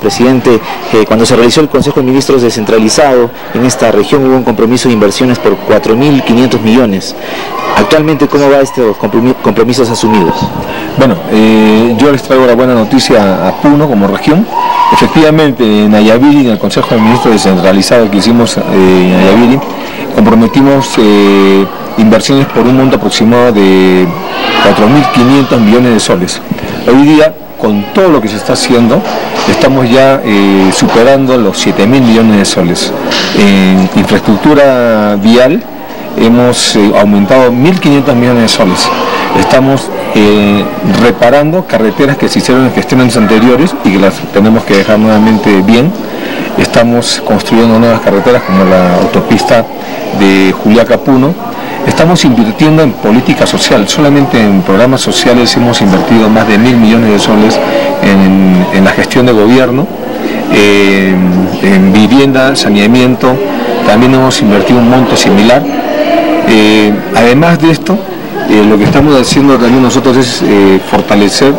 Presidente, que cuando se realizó el Consejo de Ministros descentralizado en esta región hubo un compromiso de inversiones por 4.500 millones. Actualmente, ¿cómo va estos compromisos asumidos? Bueno, eh, yo les traigo la buena noticia a Puno como región. Efectivamente, en Ayaviri, en el Consejo de Ministros descentralizado que hicimos eh, en Ayaviri, comprometimos eh, inversiones por un monto aproximado de 4.500 millones de soles. Hoy día, con todo lo que se está haciendo, estamos ya eh, superando los 7 mil millones de soles. En infraestructura vial hemos eh, aumentado 1.500 millones de soles. Estamos eh, reparando carreteras que se hicieron en gestiones anteriores y que las tenemos que dejar nuevamente bien. Estamos construyendo nuevas carreteras como la autopista de Juliaca Puno, Estamos invirtiendo en política social, solamente en programas sociales hemos invertido más de mil millones de soles en, la gestión de gobierno, en vivienda, saneamiento, también hemos invertido un monto similar. Eh, además de esto, eh, lo que estamos haciendo también nosotros es eh, fortalecer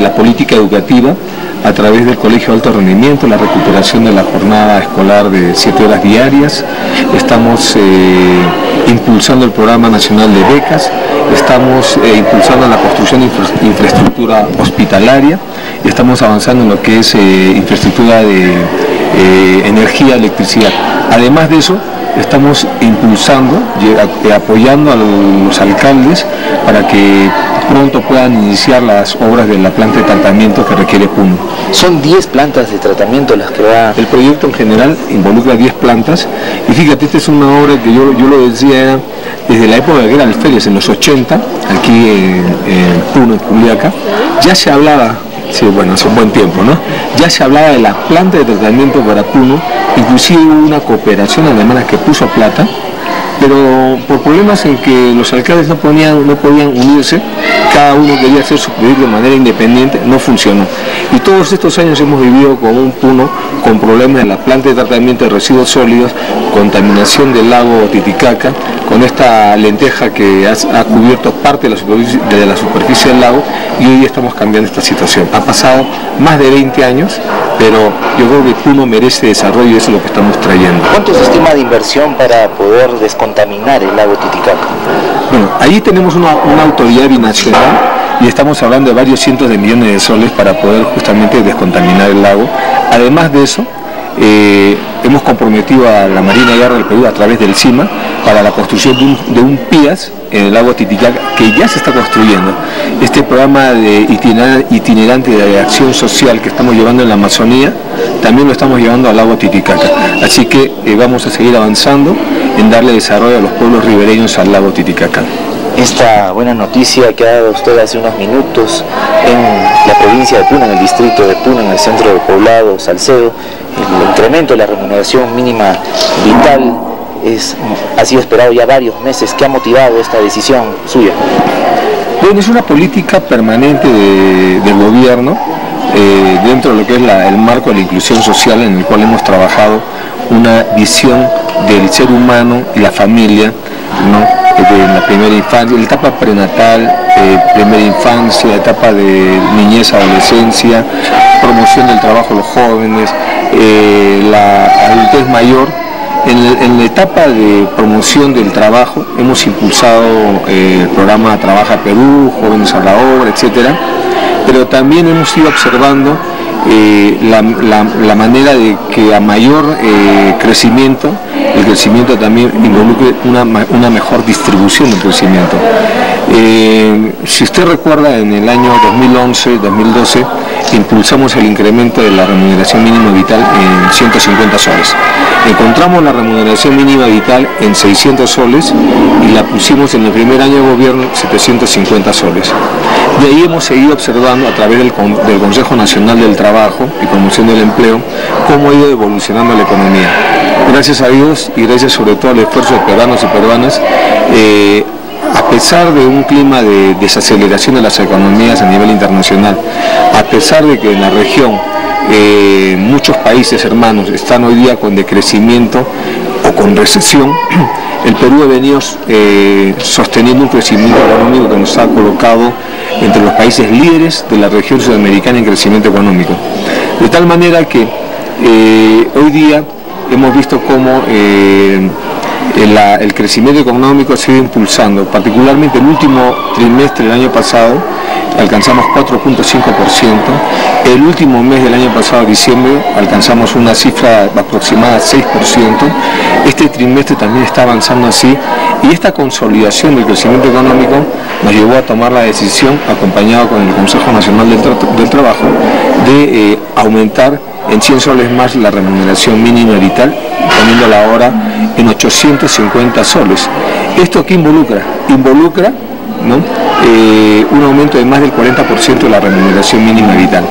la política educativa a través del Colegio Alto Rendimiento, la recuperación de la jornada escolar de siete horas diarias. Estamos eh, impulsando el Programa Nacional de Becas, estamos eh, impulsando la construcción de infraestructura hospitalaria, estamos avanzando en lo que es eh, infraestructura de energía, electricidad. Además de eso, estamos impulsando, apoyando a los alcaldes para que pronto puedan iniciar las obras de la planta de tratamiento que requiere Puno. Son 10 plantas de tratamiento las que va... El proyecto en general involucra 10 plantas y fíjate, esta es una obra que yo, yo lo decía desde la época de era Ferias, en los 80, aquí en, Puno, en Juliaca, ya se hablaba Sí, bueno, hace un buen tiempo, ¿no? Ya se hablaba de la planta de tratamiento para Puno, inclusive hubo una cooperación alemana que puso plata, pero por problemas en que los alcaldes no, no podían unirse, cada uno quería hacer su proyecto de manera independiente, no funcionó. Y todos estos años hemos vivido con un puno con problemas en la planta de tratamiento de residuos sólidos, contaminación del lago Titicaca, con esta lenteja que ha, cubierto parte de la, superficie, de la superficie del lago y hoy estamos cambiando esta situación. Ha pasado más de 20 años pero yo creo que Puno merece desarrollo y eso es lo que estamos trayendo. ¿Cuánto se estima de inversión para poder descontaminar el lago Titicaca? Bueno, ahí tenemos una, autoridad binacional y estamos hablando de varios cientos de millones de soles para poder justamente descontaminar el lago. Además de eso, eh, hemos comprometido a la Marina Guerra del Perú a través del CIMA para la construcción de un, de un PIAS en el lago Titicaca que ya se está construyendo. Este programa de itinerante de acción social que estamos llevando en la Amazonía, también lo estamos llevando al lago Titicaca. Así que eh, vamos a seguir avanzando en darle desarrollo a los pueblos ribereños al lago Titicaca esta buena noticia que ha dado usted hace unos minutos en la provincia de Puna, en el distrito de Puna, en el centro del poblado Salcedo, el incremento de la remuneración mínima vital es, ha sido esperado ya varios meses. ¿Qué ha motivado esta decisión suya? Bueno, es una política permanente del gobierno eh, dentro de lo que es el marco de la inclusión social en el cual hemos trabajado una visión del ser humano y la familia, ¿no? de la primera infancia, la etapa prenatal, eh, primera infancia, etapa de niñez, adolescencia, promoción del trabajo de los jóvenes, eh, la adultez mayor. En, la etapa de promoción del trabajo hemos impulsado eh, el programa Trabaja Perú, Jóvenes a la Obra, etcétera, pero también hemos ido observando la, manera de que a mayor crecimiento el crecimiento también involucre una, mejor distribución del crecimiento. Eh, si usted recuerda, en el año 2011-2012 impulsamos el incremento de la remuneración mínima vital en 150 soles. Encontramos la remuneración mínima vital en 600 soles y la pusimos en el primer año de gobierno 750 soles. De ahí hemos seguido observando a través del, Consejo Nacional del Trabajo y Promoción del Empleo cómo ha ido evolucionando la economía. Gracias a Dios y gracias sobre todo al esfuerzo de peruanos y peruanas, eh, a pesar de un clima de desaceleración de las economías a nivel internacional, pesar de que en la región eh, muchos países hermanos están hoy día con decrecimiento o con recesión, el Perú ha venido eh, sosteniendo un crecimiento económico que nos ha colocado entre los países líderes de la región sudamericana en crecimiento económico. De tal manera que eh, hoy día hemos visto cómo eh, el, crecimiento económico ha ido impulsando, particularmente el último trimestre del año pasado, alcanzamos 4.5%, el último mes del año pasado, diciembre, alcanzamos una cifra aproximada 6%, este trimestre también está avanzando así y esta consolidación del crecimiento económico nos llevó a tomar la decisión, acompañado con el Consejo Nacional del, Trabajo, de eh, aumentar en 100 soles más la remuneración mínima vital, poniéndola ahora en 850 soles. ¿Esto qué involucra? Involucra eh, un aumento de más del 40% de la remuneración mínima vital.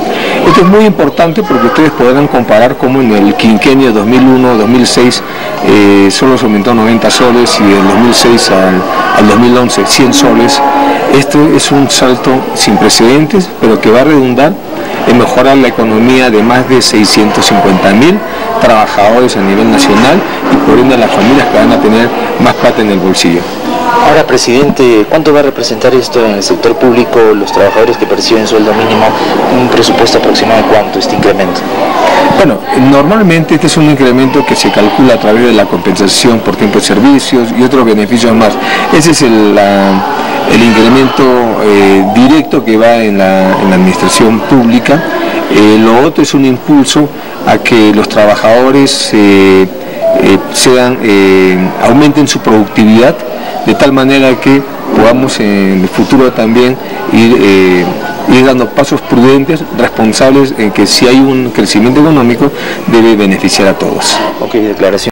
Esto es muy importante porque ustedes podrán comparar cómo en el quinquenio 2001-2006 eh, solo se aumentó 90 soles y del 2006 al, al 2011 100 soles. Este es un salto sin precedentes, pero que va a redundar en mejorar la economía de más de 650 mil trabajadores a nivel nacional y por ende las familias que van a tener más plata en el bolsillo. Ahora, presidente, ¿cuánto va a representar esto en el sector público, los trabajadores que perciben sueldo mínimo? ¿Un presupuesto aproximado de cuánto este incremento? Bueno, normalmente este es un incremento que se calcula a través de la compensación por tiempo de servicios y otros beneficios más. Ese es el, incremento eh, directo que va en la, administración pública. Eh, lo otro es un impulso a que los trabajadores eh, sean, aumenten su productividad de tal manera que podamos en el futuro también ir, dando pasos prudentes, responsables en que si hay un crecimiento económico debe beneficiar a todos. Declaración.